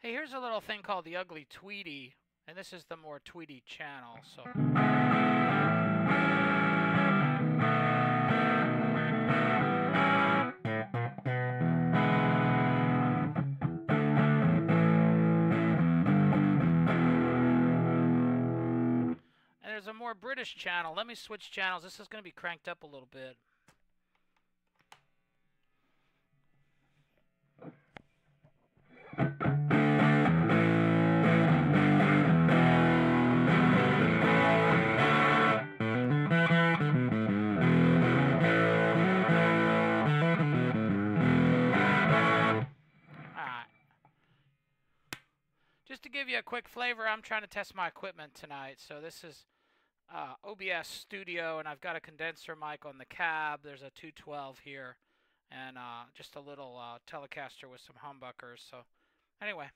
Hey, here's a little thing called the Ugly Tweedy, and this is the more Tweedy channel, so... And there's a more British channel. Let me switch channels. This is going to be cranked up a little bit. Just to give you a quick flavor, I'm trying to test my equipment tonight. So this is uh, OBS Studio, and I've got a condenser mic on the cab. There's a 212 here, and uh, just a little uh, Telecaster with some humbuckers. So anyway,